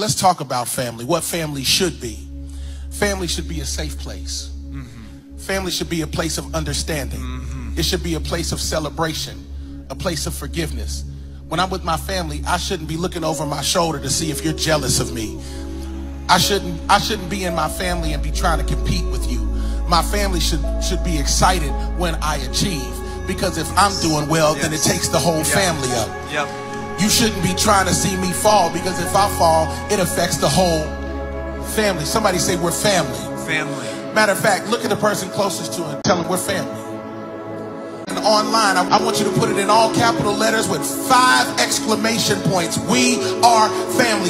let's talk about family, what family should be. Family should be a safe place. Mm-hmm. Family should be a place of understanding. Mm-hmm. It should be a place of celebration, a place of forgiveness. When I'm with my family, I shouldn't be looking over my shoulder to see if you're jealous of me. I shouldn't I shouldn't be in my family and be trying to compete with you. My family should should be excited when I achieve because if I'm doing well, yes. then it takes the whole yep. family up. Yep. You shouldn't be trying to see me fall because if I fall, it affects the whole family. Somebody say we're family. Family. Matter of fact, look at the person closest to him and tell him we're family. And online, I, I want you to put it in all capital letters with five exclamation points. We are family.